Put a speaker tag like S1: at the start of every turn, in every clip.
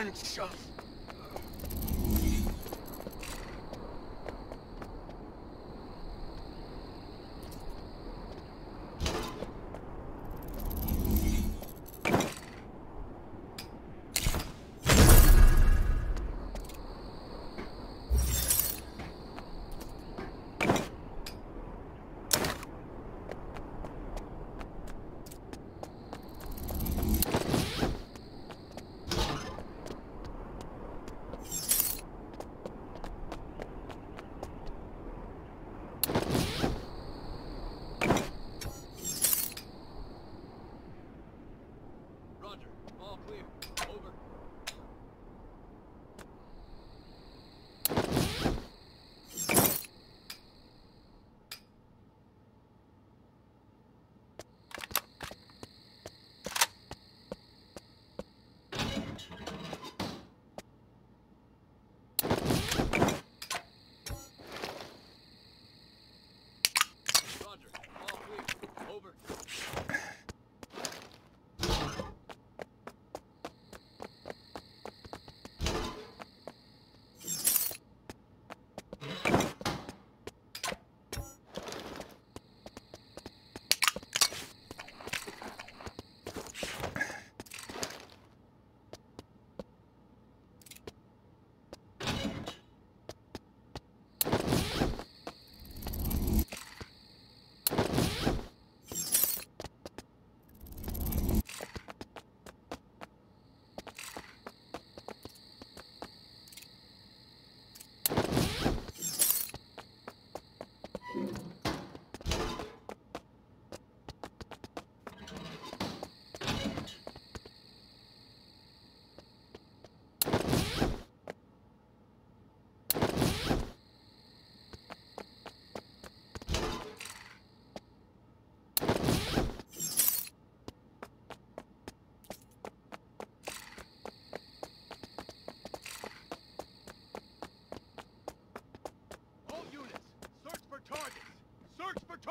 S1: Unshot.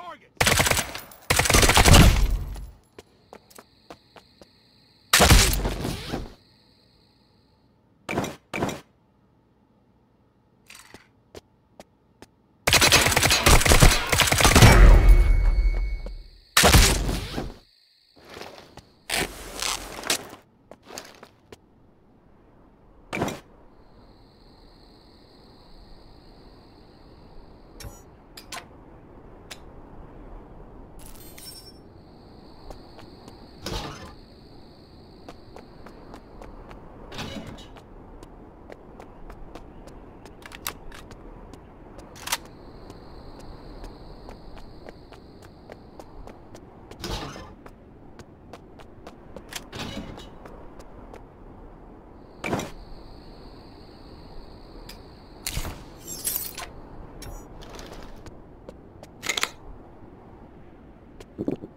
S2: Targets.
S1: you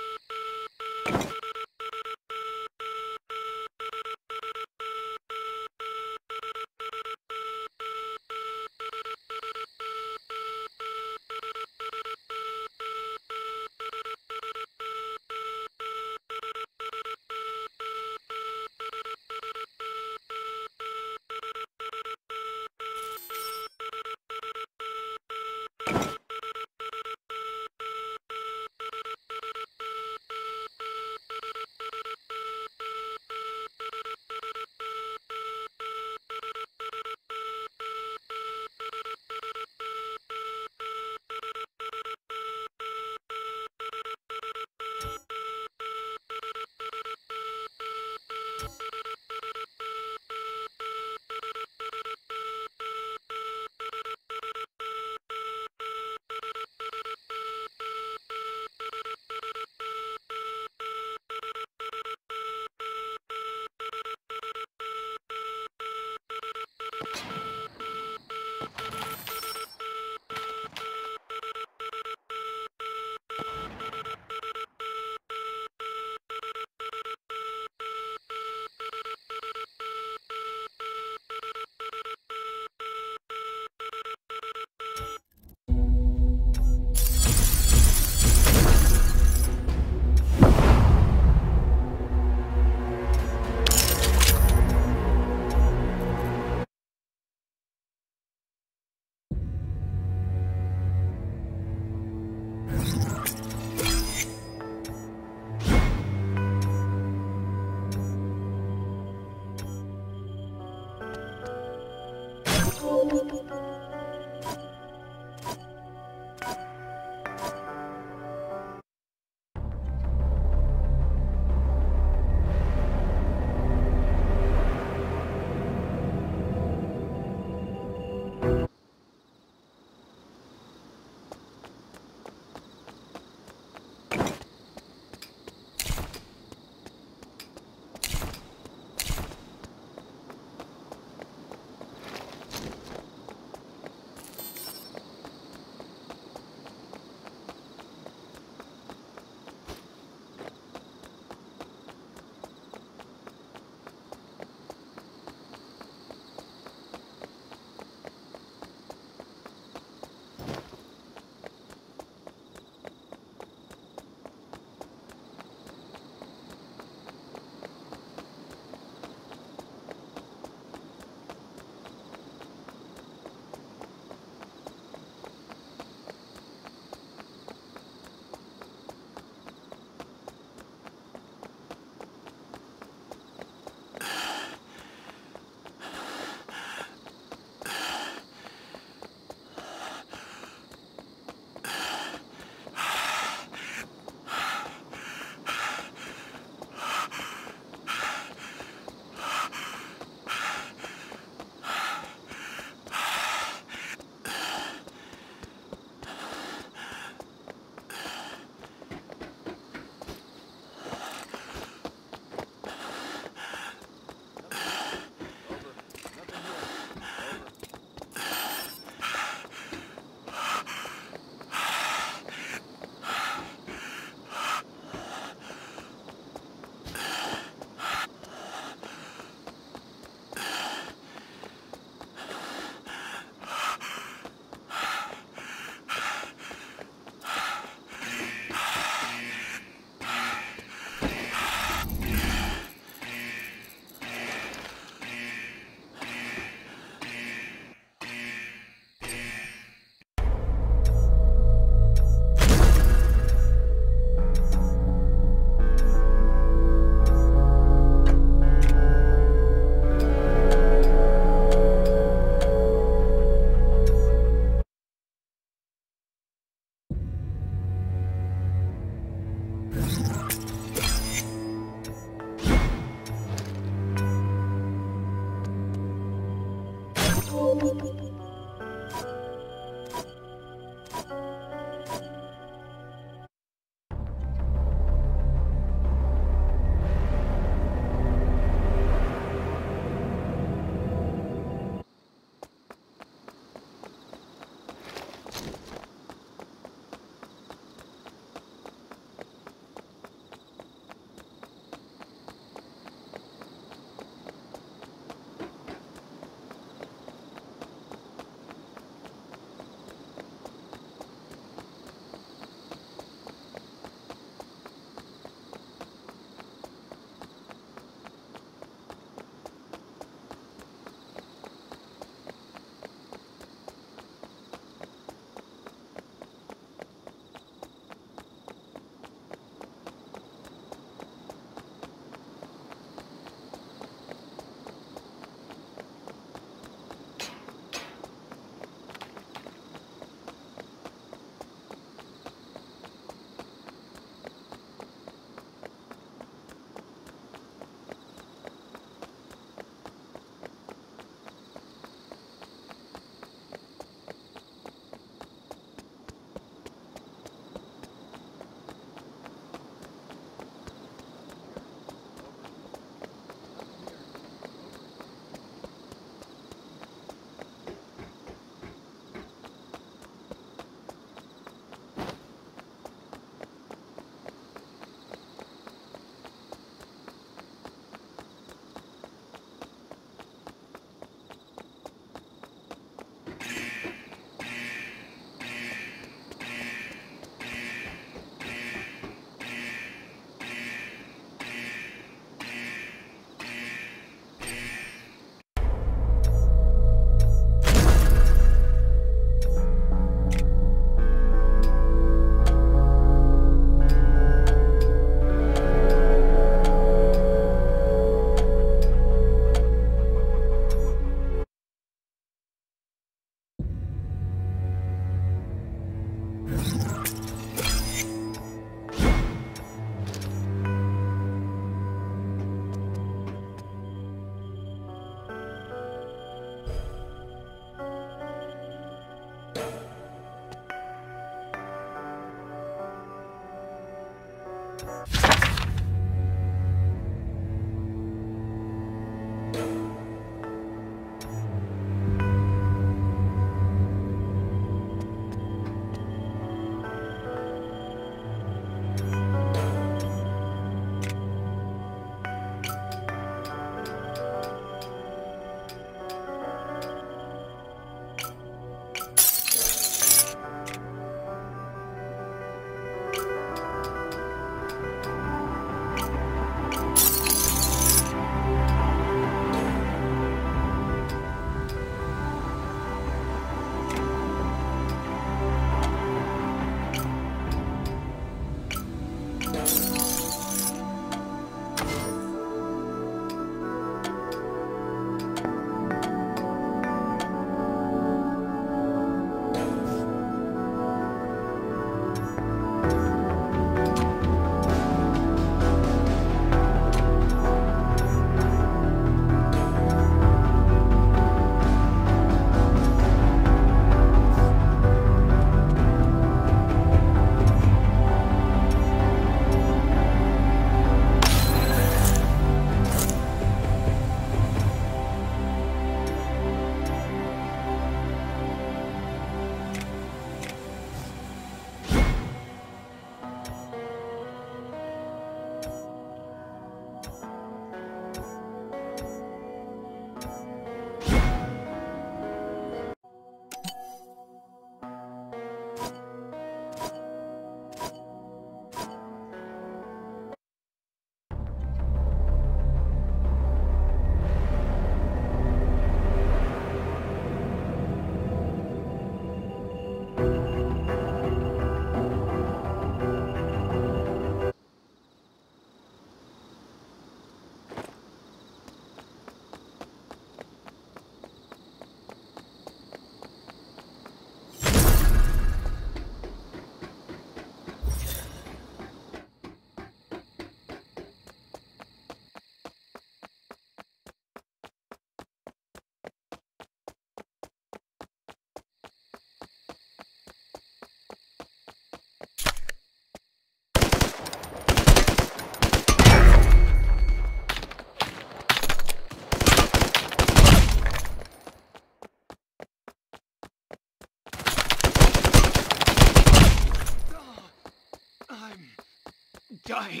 S1: Dying.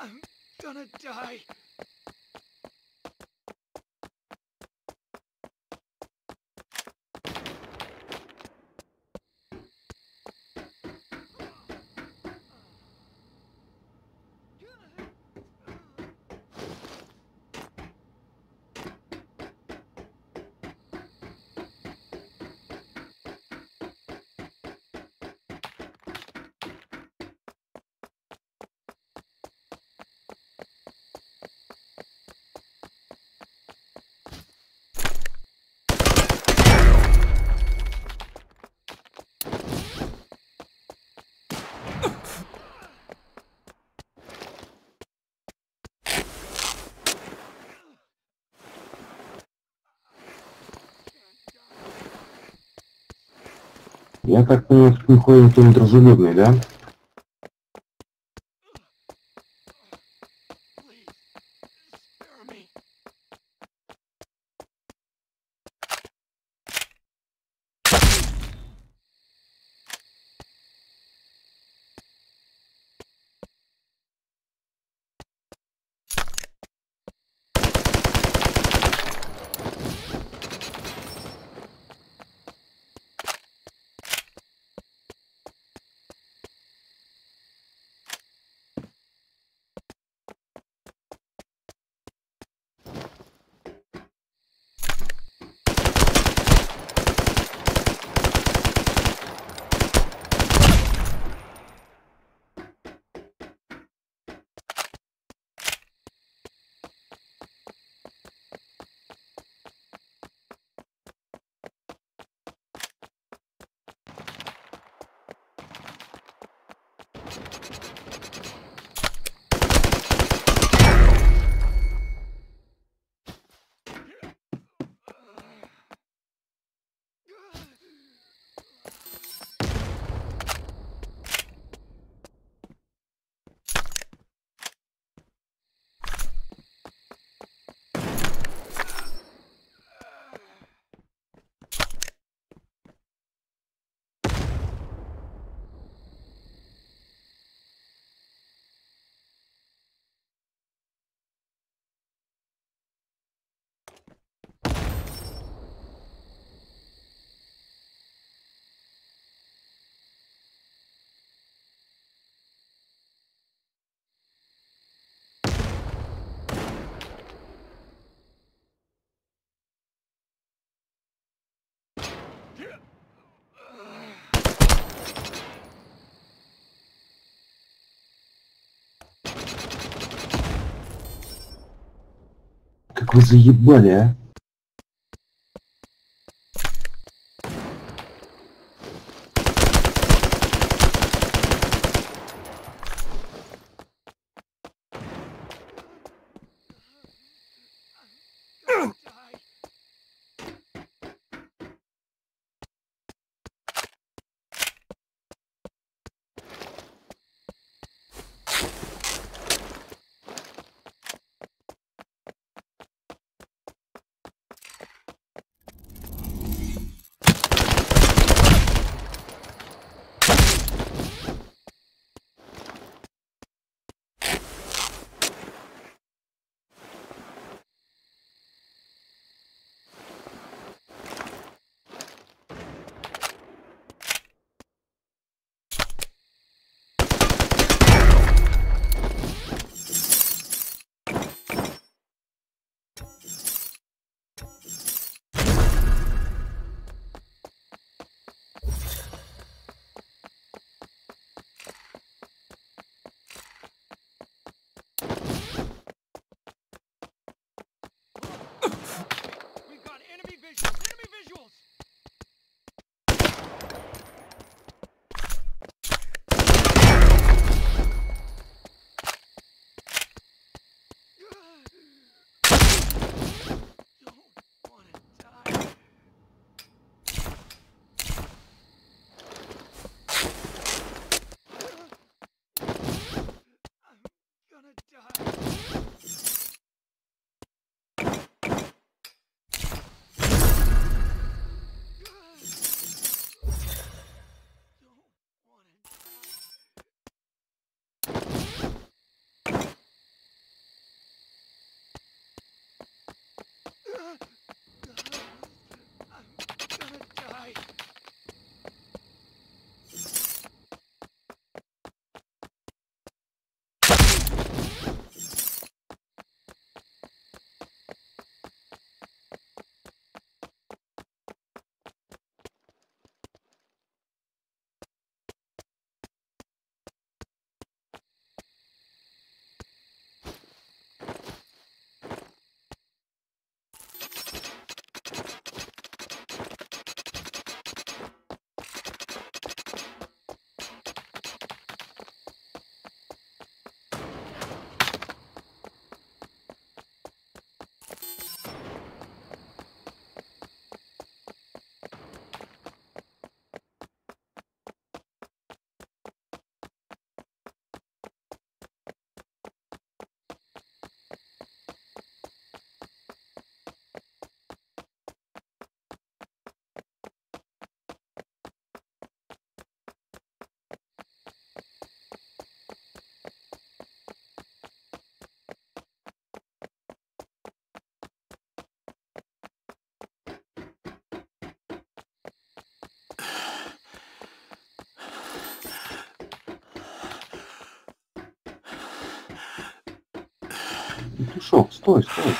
S1: I'm gonna die.
S3: Я так понял, что мы ходим кто недружелюбный, да? Вы заебали, а?
S1: I'm gonna die.
S3: Петушок, стой, стой.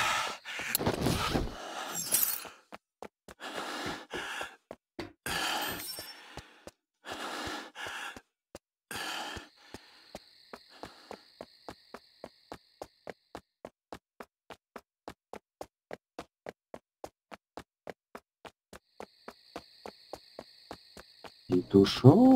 S3: Петушок.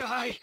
S1: Die.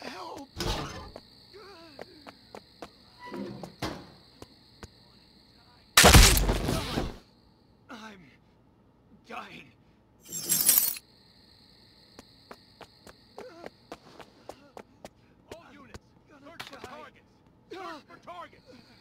S1: Help! I'm dying. All units, search for targets. Search for targets.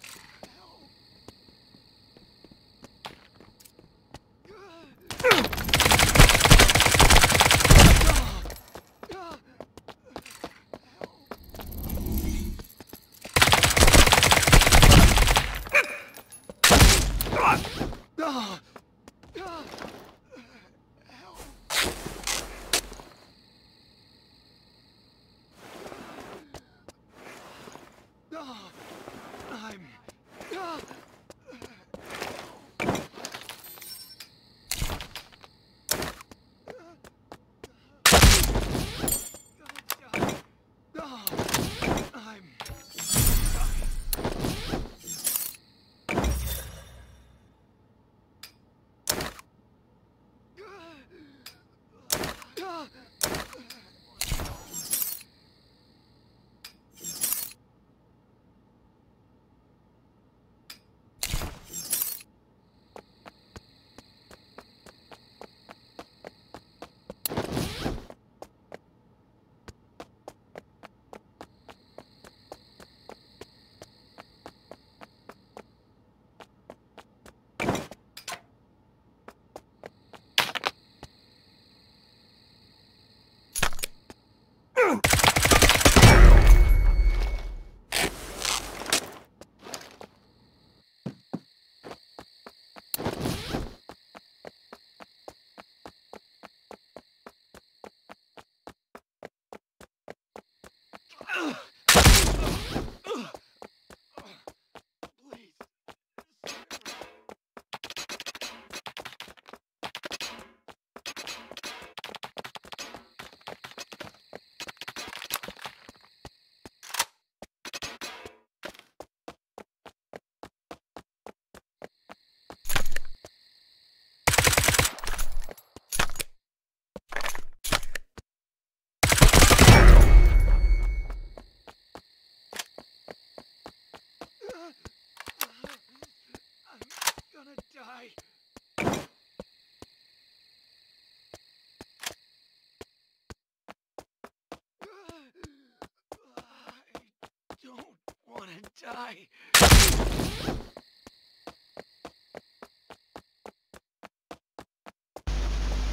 S1: Die!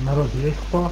S4: Narod, vieni qua.